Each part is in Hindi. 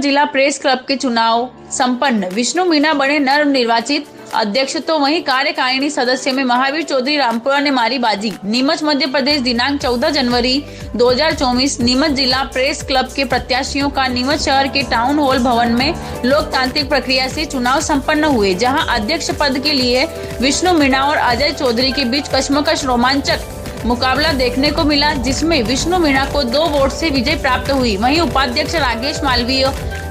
जिला प्रेस क्लब के चुनाव संपन्न विष्णु मीणा बने नर निर्वाचित अध्यक्ष तो वहीं कार्यकारिणी सदस्य में महावीर चौधरी रामपुरा ने मारी बाजी नीमच मध्य प्रदेश दिनांक 14 जनवरी 2024 नीमच जिला प्रेस क्लब के प्रत्याशियों का नीमच शहर के टाउन हॉल भवन में लोकतांत्रिक प्रक्रिया से चुनाव संपन्न हुए जहाँ अध्यक्ष पद के लिए विष्णु मीणा और अजय चौधरी के बीच कश्मकश रोमांचक मुकाबला देखने को मिला, जिसमें विष्णु मीणा को दो वोट से विजय प्राप्त हुई। वहीं उपाध्यक्ष राकेश मालवीय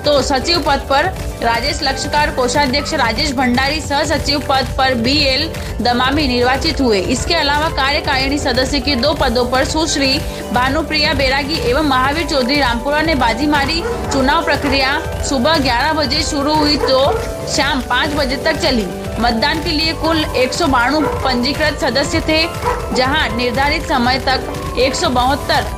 तो सचिव पद पर, राजेश लक्षकार कोषाध्यक्ष राजेश भंडारी सह सचिव पद पर बी एल दमामी निर्वाचित हुए। इसके अलावा कार्यकारिणी सदस्य के दो पदों पर सुश्री भानुप्रिया बैरागी एवं महावीर चौधरी रामपुरा ने बाजी मारी। चुनाव प्रक्रिया सुबह 11 बजे शुरू हुई तो शाम 5 बजे तक चली। मतदान के लिए कुल एक पंजीकृत सदस्य थे, जहाँ निर्धारित समय तक एक सौ बहत्तर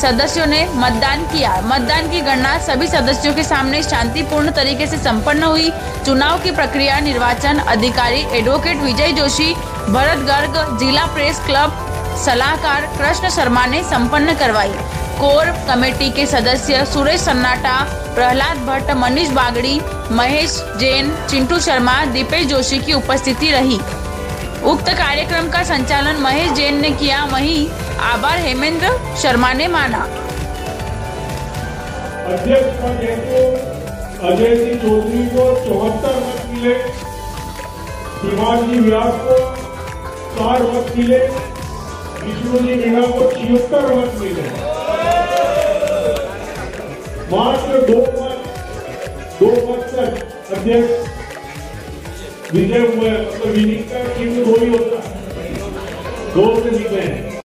सदस्यों ने मतदान किया। मतदान की गणना सभी सदस्यों के सामने शांतिपूर्ण तरीके से संपन्न हुई। चुनाव की प्रक्रिया निर्वाचन अधिकारी एडवोकेट विजय जोशी भरत गर्ग जिला प्रेस क्लब सलाहकार कृष्ण शर्मा ने संपन्न करवाई। कोर कमेटी के सदस्य सुरेश सन्नाटा, प्रहलाद भट्ट, मनीष बागड़ी, महेश जैन, चिंटू शर्मा, दीपेश जोशी की उपस्थिति रही। उक्त कार्यक्रम का संचालन महेश जैन ने किया। वहीं आभार हेमेंद्र शर्मा ने माना। अध्यक्ष अजय सिंह चौधरी को चौहत्तर मत मिले व्यास को चार मत मिले विष्णु जी मीणा को छिहत्तर मत मिले मात्र दो मत दो मत तक अध्यक्ष विजय हुए मतलब विनिंग का टीम दो ही होता। है दो से जीते हैं।